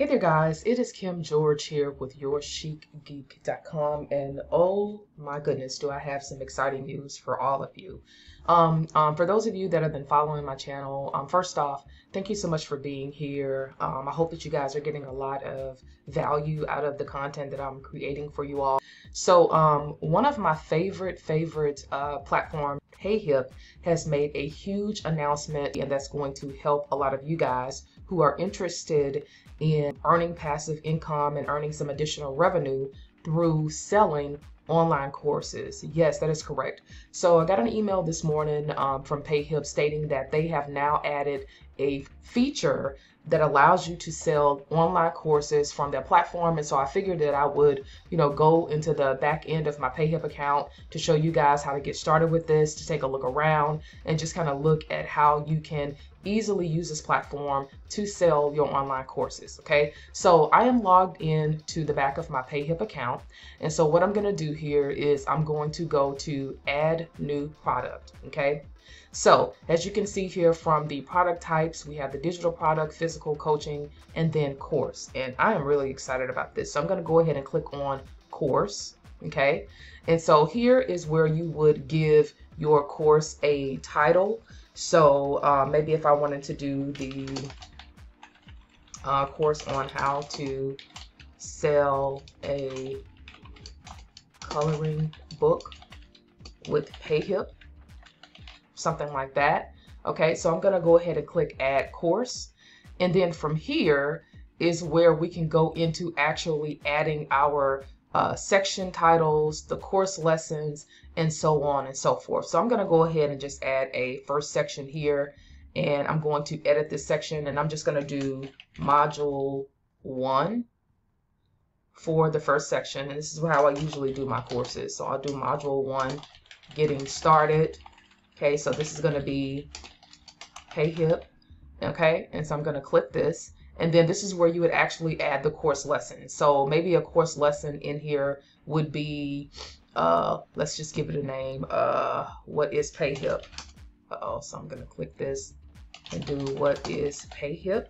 Hey there guys, it is Kim George here with YourChicGeek.com and oh my goodness, do I have some exciting news for all of you. Um, um, for those of you that have been following my channel, um, first off, thank you so much for being here. Um, I hope that you guys are getting a lot of value out of the content that I'm creating for you all. So um, one of my favorite, favorite uh, platform, PayHip, has made a huge announcement and that's going to help a lot of you guys who are interested in earning passive income and earning some additional revenue through selling online courses. Yes, that is correct. So I got an email this morning um, from PayHip stating that they have now added a feature that allows you to sell online courses from their platform. And so I figured that I would, you know, go into the back end of my PayHip account to show you guys how to get started with this, to take a look around and just kind of look at how you can easily use this platform to sell your online courses. Okay, so I am logged in to the back of my PayHip account. And so what I'm going to do here is I'm going to go to add new product. Okay, so as you can see here from the product types, we have the digital product, physical coaching, and then course. And I am really excited about this. So I'm going to go ahead and click on course. Okay, and so here is where you would give your course a title. So uh, maybe if I wanted to do the uh, course on how to sell a coloring book with PayHip, something like that. Okay, so I'm gonna go ahead and click add course. And then from here is where we can go into actually adding our uh, section titles, the course lessons, and so on and so forth. So I'm going to go ahead and just add a first section here and I'm going to edit this section and I'm just going to do module one for the first section and this is how I usually do my courses. So I'll do module one, getting started. Okay, so this is going to be PayHip. Okay, and so I'm going to click this and then this is where you would actually add the course lesson. So maybe a course lesson in here would be, uh, let's just give it a name. Uh, what is PayHip? Uh oh, so I'm to click this and do what is PayHip.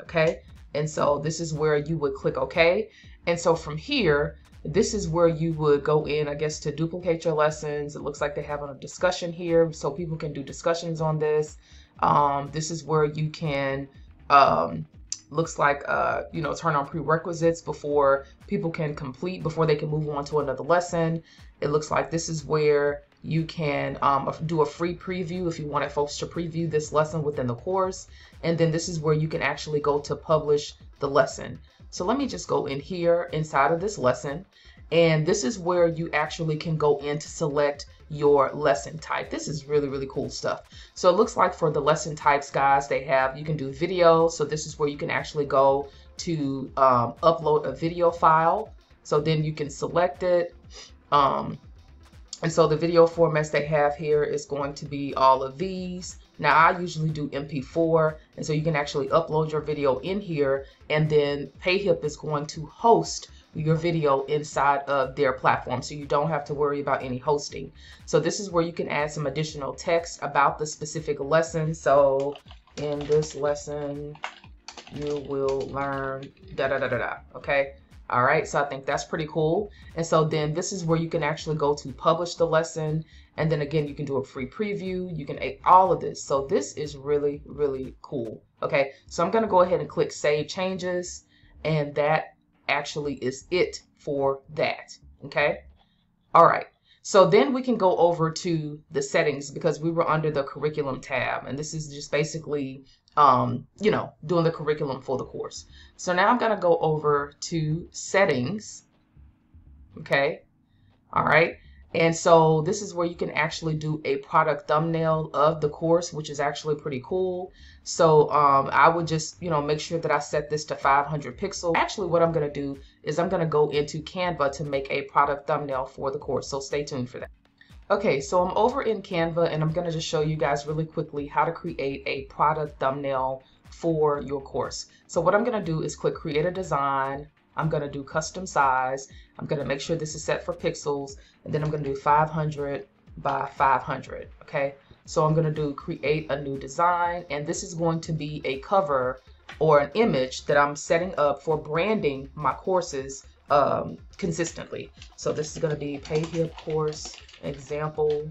Okay. And so this is where you would click OK. And so from here, this is where you would go in, I guess, to duplicate your lessons. It looks like they have a discussion here so people can do discussions on this. Um, this is where you can um, looks like uh, you know turn on prerequisites before people can complete before they can move on to another lesson. It looks like this is where you can um, do a free preview if you wanted folks to preview this lesson within the course. And then this is where you can actually go to publish the lesson. So let me just go in here inside of this lesson. And this is where you actually can go in to select your lesson type. This is really, really cool stuff. So it looks like for the lesson types, guys, they have, you can do video. So this is where you can actually go to um, upload a video file. So then you can select it. Um, and so the video formats they have here is going to be all of these. Now I usually do MP4 and so you can actually upload your video in here and then PayHip is going to host your video inside of their platform so you don't have to worry about any hosting. So this is where you can add some additional text about the specific lesson. So in this lesson, you will learn da da da da da. Okay. All right. So I think that's pretty cool. And so then this is where you can actually go to publish the lesson. And then again, you can do a free preview. You can all of this. So this is really, really cool. Okay. So I'm going to go ahead and click save changes. And that actually is it for that. Okay. All right. So then we can go over to the settings because we were under the curriculum tab and this is just basically, um, you know, doing the curriculum for the course. So now I'm going to go over to settings. Okay. All right. And so this is where you can actually do a product thumbnail of the course, which is actually pretty cool. So um, I would just, you know, make sure that I set this to 500 pixels. Actually, what I'm going to do is I'm going to go into Canva to make a product thumbnail for the course. So stay tuned for that. Okay, so I'm over in Canva and I'm going to just show you guys really quickly how to create a product thumbnail for your course. So what I'm going to do is click create a design. I'm going to do custom size. I'm going to make sure this is set for pixels and then I'm going to do 500 by 500. Okay. So I'm going to do create a new design and this is going to be a cover or an image that I'm setting up for branding my courses um, consistently. So this is going to be PayHip course example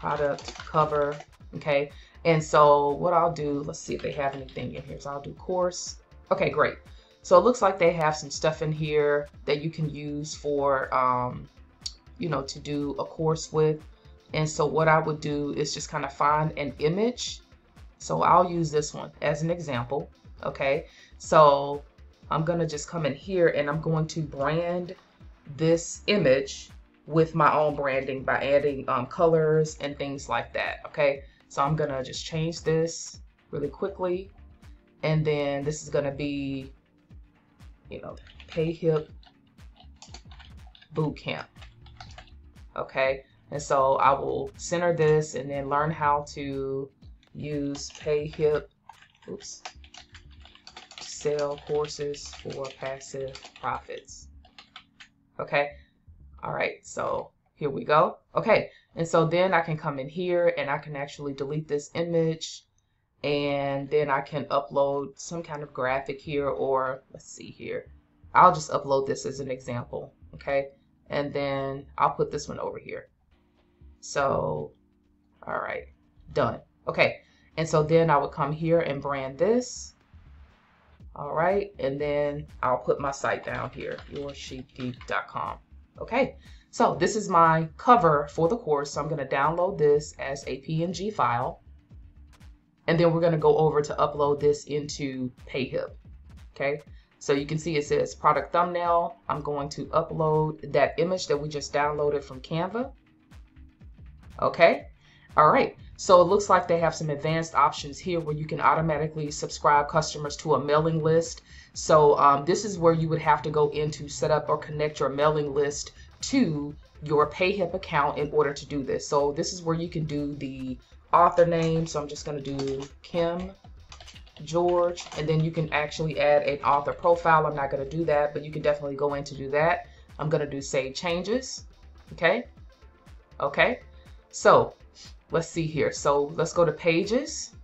product cover. Okay. And so what I'll do, let's see if they have anything in here. So I'll do course. Okay, great. So it looks like they have some stuff in here that you can use for, um, you know, to do a course with. And so what I would do is just kind of find an image. So I'll use this one as an example. Okay. So I'm going to just come in here and I'm going to brand this image with my own branding by adding um, colors and things like that. Okay. So I'm going to just change this really quickly. And then this is going to be, you know, PayHip Bootcamp. Okay. And so I will center this and then learn how to use PayHip, oops, sell courses for passive profits. Okay. All right. So here we go. Okay. And so then I can come in here and I can actually delete this image and then I can upload some kind of graphic here or let's see here. I'll just upload this as an example. Okay. And then I'll put this one over here. So, all right, done. Okay. And so then I would come here and brand this. All right. And then I'll put my site down here, yourchicgeek.com. Okay. So this is my cover for the course. So I'm going to download this as a PNG file. And then we're going to go over to upload this into PayHip. Okay. So you can see it says product thumbnail. I'm going to upload that image that we just downloaded from Canva. Okay. All right. So it looks like they have some advanced options here where you can automatically subscribe customers to a mailing list. So um, this is where you would have to go in to set up or connect your mailing list to your PayHip account in order to do this. So this is where you can do the author name. So I'm just going to do Kim George, and then you can actually add an author profile. I'm not going to do that, but you can definitely go in to do that. I'm going to do save changes. Okay. Okay. So let's see here. So let's go to pages.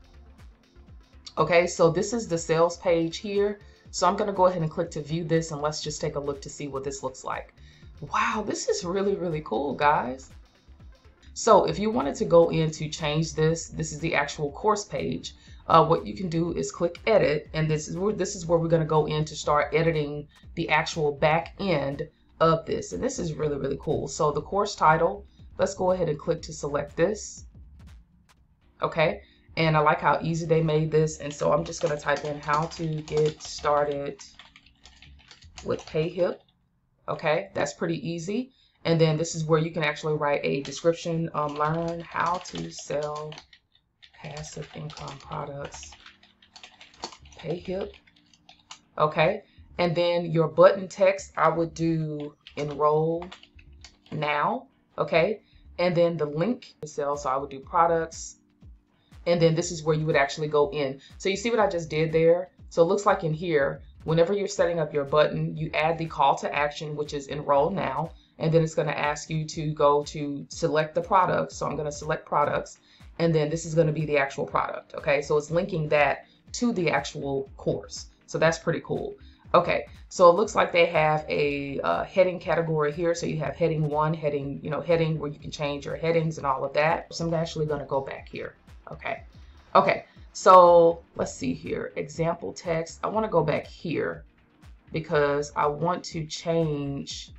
Okay, so this is the sales page here. So I'm going to go ahead and click to view this and let's just take a look to see what this looks like. Wow, this is really, really cool, guys. So if you wanted to go in to change this, this is the actual course page. Uh, what you can do is click edit and this is where this is where we're going to go in to start editing the actual back end of this. And this is really, really cool. So the course title, let's go ahead and click to select this. Okay. And I like how easy they made this. And so I'm just going to type in how to get started with PayHip. Okay. That's pretty easy. And then this is where you can actually write a description. Um, learn how to sell passive income products. PayHip. Okay. And then your button text, I would do enroll now. Okay. And then the link to sell. So I would do products and then this is where you would actually go in. So you see what I just did there? So it looks like in here, whenever you're setting up your button, you add the call to action, which is enroll now, and then it's going to ask you to go to select the product. So I'm going to select products, and then this is going to be the actual product. Okay, so it's linking that to the actual course. So that's pretty cool. Okay, so it looks like they have a uh, heading category here. So you have heading one, heading, you know, heading where you can change your headings and all of that. So I'm actually going to go back here. Okay. Okay. So let's see here. Example text. I want to go back here because I want to change.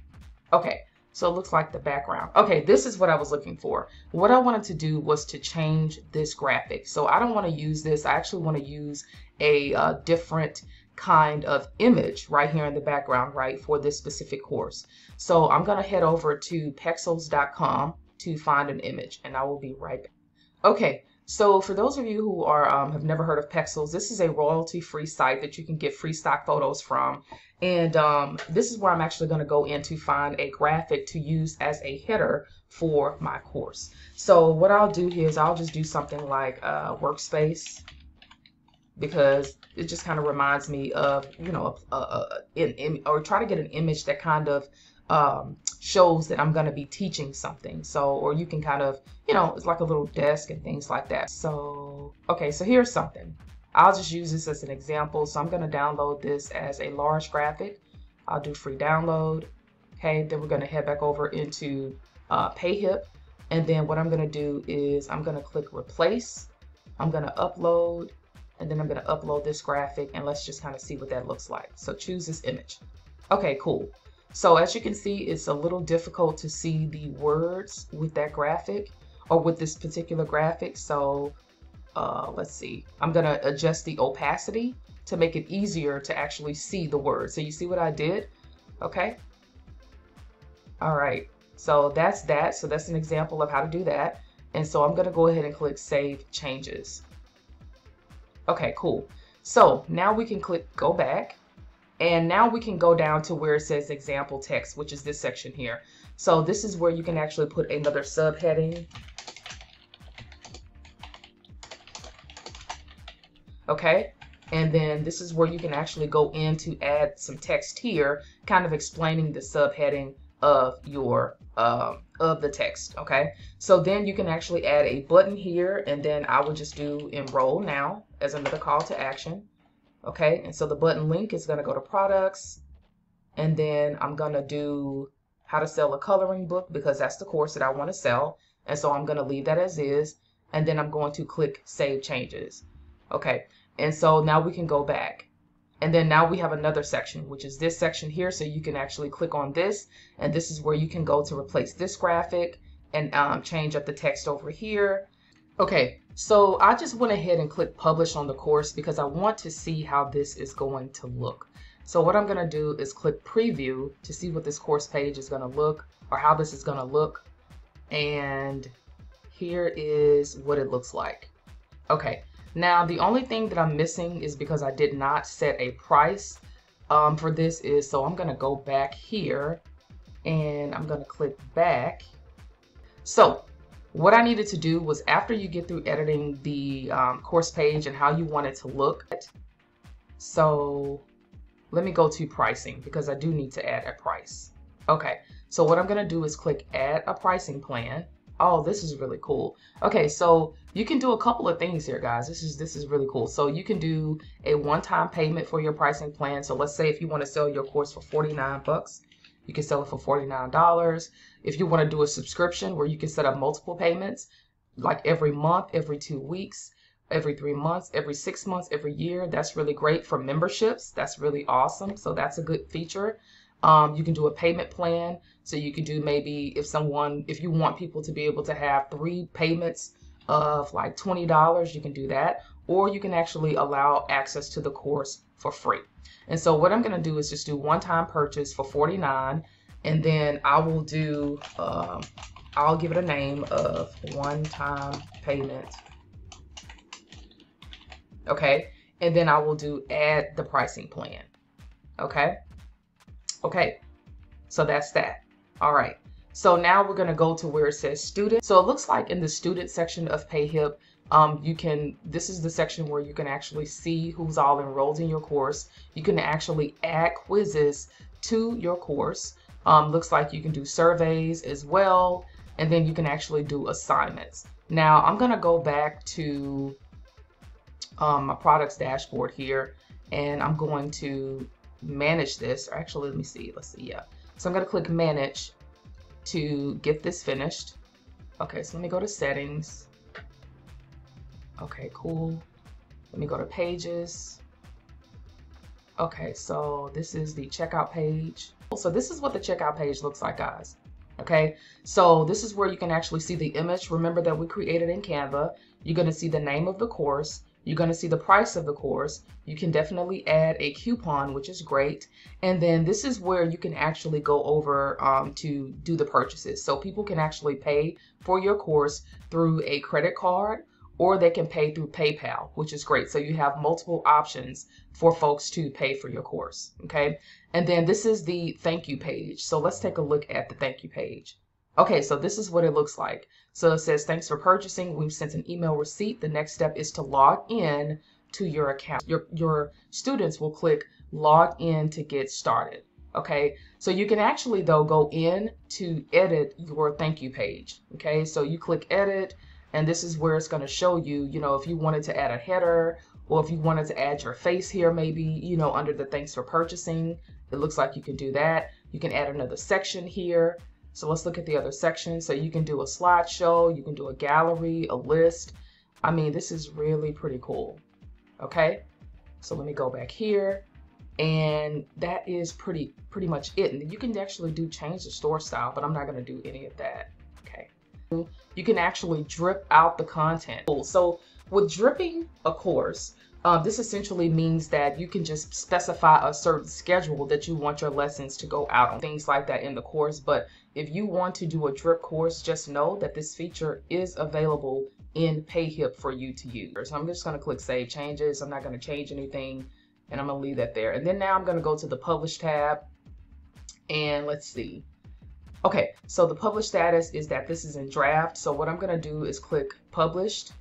Okay. So it looks like the background. Okay, this is what I was looking for. What I wanted to do was to change this graphic. So I don't want to use this. I actually want to use a uh, different kind of image right here in the background, right, for this specific course. So I'm going to head over to pexels.com to find an image, and I will be right back. Okay, so for those of you who are um, have never heard of Pexels, this is a royalty-free site that you can get free stock photos from. And um, this is where I'm actually going to go in to find a graphic to use as a header for my course. So what I'll do here is I'll just do something like uh, workspace because it just kind of reminds me of, you know, a, a, a, or try to get an image that kind of um, shows that I'm going to be teaching something. So, or you can kind of, you know, it's like a little desk and things like that. So, okay, so here's something. I'll just use this as an example. So I'm going to download this as a large graphic. I'll do free download. Okay, then we're going to head back over into uh, PayHip. And then what I'm going to do is I'm going to click replace. I'm going to upload and then I'm going to upload this graphic and let's just kind of see what that looks like. So choose this image. Okay, cool. So as you can see, it's a little difficult to see the words with that graphic or with this particular graphic. So uh, let's see, I'm going to adjust the opacity to make it easier to actually see the words. So you see what I did? Okay. All right. So that's that. So that's an example of how to do that. And so I'm going to go ahead and click Save Changes. Okay, cool. So now we can click Go Back. And now we can go down to where it says Example Text, which is this section here. So this is where you can actually put another subheading. Okay, and then this is where you can actually go in to add some text here, kind of explaining the subheading of your um, of the text. Okay, so then you can actually add a button here, and then I would just do enroll now as another call to action. Okay, and so the button link is going to go to products, and then I'm going to do how to sell a coloring book because that's the course that I want to sell, and so I'm going to leave that as is, and then I'm going to click save changes. Okay, and so now we can go back. And then now we have another section, which is this section here. So you can actually click on this, and this is where you can go to replace this graphic and um, change up the text over here. Okay, so I just went ahead and clicked publish on the course because I want to see how this is going to look. So what I'm going to do is click preview to see what this course page is going to look or how this is going to look. And here is what it looks like. Okay, now, the only thing that I'm missing is because I did not set a price um, for this is, so I'm going to go back here and I'm going to click back. So what I needed to do was after you get through editing the um, course page and how you want it to look. So let me go to pricing because I do need to add a price. Okay, so what I'm to do is click add a pricing plan oh, this is really cool. Okay, so you can do a couple of things here, guys. This is this is really cool. So you can do a one-time payment for your pricing plan. So let's say if you want to sell your course for 49 bucks, you can sell it for $49. If you want to do a subscription where you can set up multiple payments, like every month, every two weeks, every three months, every six months, every year, that's really great for memberships. That's really awesome. So that's a good feature. Um, you can do a payment plan. So you could do maybe if someone, if you want people to be able to have three payments of like $20, you can do that. Or you can actually allow access to the course for free. And so what I'm going to do is just do one-time purchase for 49 and then I will do, um, I'll give it a name of one-time payment. Okay. And then I will do add the pricing plan. Okay. Okay, so that's that. All right, so now we're gonna go to where it says student. So it looks like in the student section of PayHip, um, you can, this is the section where you can actually see who's all enrolled in your course. You can actually add quizzes to your course. Um, looks like you can do surveys as well, and then you can actually do assignments. Now I'm gonna go back to um, my products dashboard here, and I'm going to manage this. Or actually, let me see. Let's see. Yeah. So I'm going to click manage to get this finished. Okay, so let me go to settings. Okay, cool. Let me go to pages. Okay, so this is the checkout page. So this is what the checkout page looks like, guys. Okay, so this is where you can actually see the image. Remember that we created in Canva. You're to see the name of the course. You're to see the price of the course. You can definitely add a coupon, which is great. And then this is where you can actually go over um, to do the purchases. So people can actually pay for your course through a credit card or they can pay through PayPal, which is great. So you have multiple options for folks to pay for your course. Okay. And then this is the thank you page. So let's take a look at the thank you page. Okay, so this is what it looks like. So it says, thanks for purchasing. We've sent an email receipt. The next step is to log in to your account. Your, your students will click log in to get started. Okay, so you can actually though go in to edit your thank you page. Okay, so you click edit and this is where it's going to show you, you know, if you wanted to add a header or if you wanted to add your face here, maybe, you know, under the thanks for purchasing, it looks like you can do that. You can add another section here. So let's look at the other section. So you can do a slideshow, you can do a gallery, a list. I mean, this is really pretty cool. Okay, so let me go back here and that is pretty pretty much it and you can actually do change the store style but i'm not going to do any of that you can actually drip out the content so with dripping a course um, this essentially means that you can just specify a certain schedule that you want your lessons to go out on things like that in the course but if you want to do a drip course just know that this feature is available in payhip for you to use so i'm just going to click save changes i'm not going to change anything and I'm gonna leave that there. And then now I'm gonna go to the publish tab and let's see. Okay, so the publish status is that this is in draft. So what I'm gonna do is click published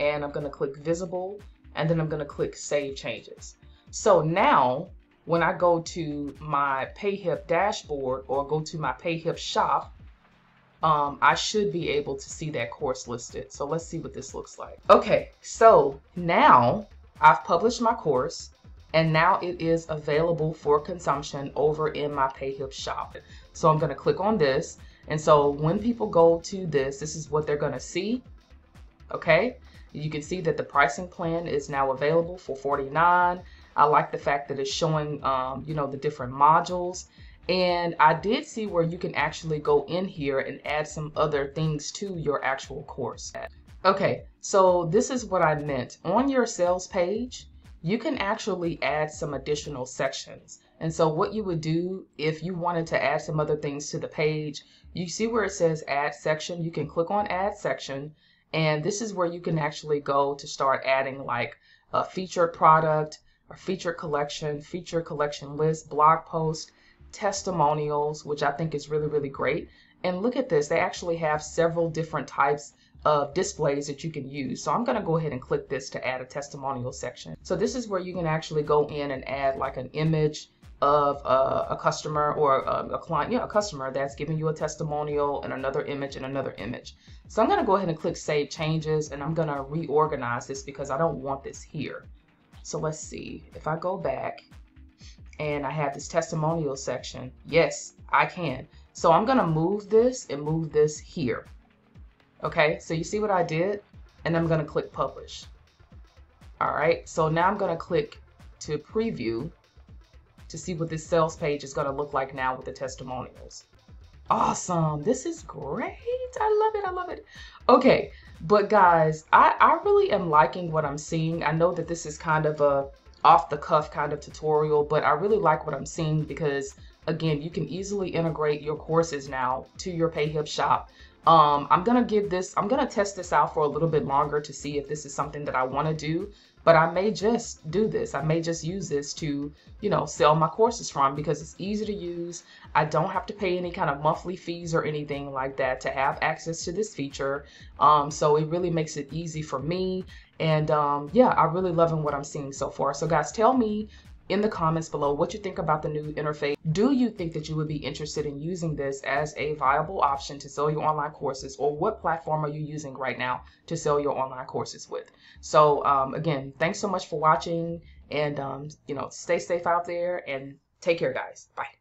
and I'm gonna click visible and then I'm gonna click save changes. So now when I go to my PayHip dashboard or go to my PayHip shop, um, I should be able to see that course listed. So let's see what this looks like. Okay, so now I've published my course and now it is available for consumption over in my PayHip shop. So I'm going to click on this. And so when people go to this, this is what they're going to see. Okay. You can see that the pricing plan is now available for 49. I like the fact that it's showing, um, you know, the different modules. And I did see where you can actually go in here and add some other things to your actual course. Okay, so this is what I meant. On your sales page, you can actually add some additional sections. And so what you would do if you wanted to add some other things to the page, you see where it says add section, you can click on add section and this is where you can actually go to start adding like a featured product, a featured collection, feature collection list, blog post, testimonials, which I think is really, really great. And look at this, they actually have several different types of displays that you can use. So I'm going to go ahead and click this to add a testimonial section. So this is where you can actually go in and add like an image of uh, a customer or a, a client, yeah, a customer that's giving you a testimonial and another image and another image. So I'm to go ahead and click Save Changes and I'm to reorganize this because I don't want this here. So let's see. If I go back and I have this testimonial section, yes, I can. So I'm to move this and move this here. Okay, so you see what I did? And I'm gonna click publish. All right, so now I'm gonna click to preview to see what this sales page is gonna look like now with the testimonials. Awesome, this is great. I love it, I love it. Okay, but guys, I, I really am liking what I'm seeing. I know that this is kind of a off the cuff kind of tutorial, but I really like what I'm seeing because again, you can easily integrate your courses now to your PayHip shop. Um, I'm gonna give this, I'm gonna test this out for a little bit longer to see if this is something that I wanna do, but I may just do this. I may just use this to, you know, sell my courses from because it's easy to use. I don't have to pay any kind of monthly fees or anything like that to have access to this feature. Um, so it really makes it easy for me. And um, yeah, I'm really loving what I'm seeing so far. So guys, tell me in the comments below what you think about the new interface. Do you think that you would be interested in using this as a viable option to sell your online courses or what platform are you using right now to sell your online courses with? So um, again, thanks so much for watching and um, you know, stay safe out there and take care guys. Bye.